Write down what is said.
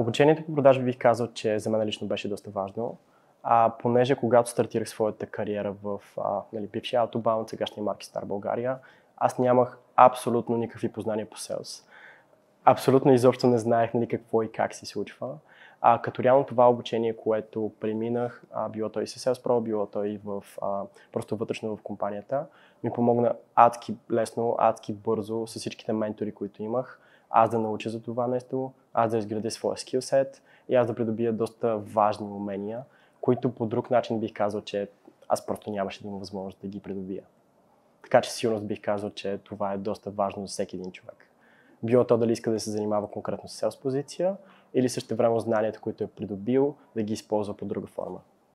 Обучението по продажби бих казал, че за мен лично беше доста важно. А, понеже когато стартирах своята кариера в нали, бившия Autobound, сегашния марки Стар България, аз нямах абсолютно никакви познания по селс. Абсолютно изобщо не знаех нали, какво и как се случва. А, като реално това обучение, което преминах, а, било то и с Sales Pro, било то и в, а, просто вътрешно в компанията, ми помогна адски лесно, адски бързо с всичките ментори, които имах, аз да науча за това нещо, аз да изградя своя скилсет и аз да придобия доста важни умения, които по друг начин бих казал, че аз просто нямаше да имам възможност да ги придобия. Така че сигурно бих казал, че това е доста важно за всеки един човек. Било то дали иска да се занимава конкретно с селс позиция или също време знанията, които е придобил, да ги използва по друга форма.